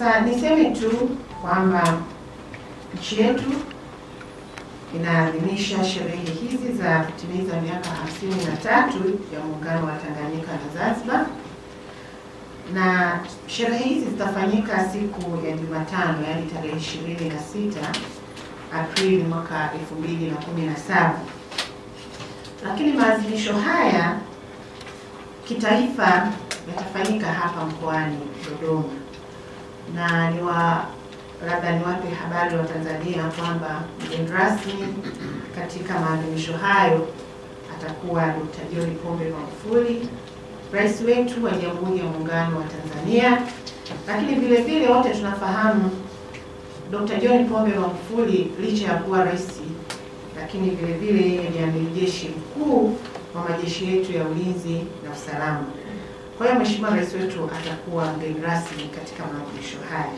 Sasa niseme tu kwamba nchi yetu inaadhimisha sherehe hizi za kutimiza miaka hamsini na tatu ya muungano wa Tanganyika na Zanzibar, na sherehe hizi zitafanyika siku ya Jumatano, yaani tarehe ishirini na sita Aprili mwaka elfu mbili na kumi na saba. Lakini maadhimisho haya kitaifa yatafanyika hapa mkoani Dodoma, na niwa labda niwape habari wa Tanzania kwamba mgeni rasmi katika maadhimisho hayo atakuwa Dr. John Pombe Magufuli, rais wetu wa Jamhuri ya Muungano wa Tanzania. Lakini vile vile wote tunafahamu Dr. John Pombe Magufuli licha ya kuwa rais, lakini vile vile yeye ni amiri jeshi mkuu wa majeshi yetu ya ulinzi na usalama. Kwa hiyo Mheshimiwa Rais wetu atakuwa mgeni rasmi katika maadhimisho haya.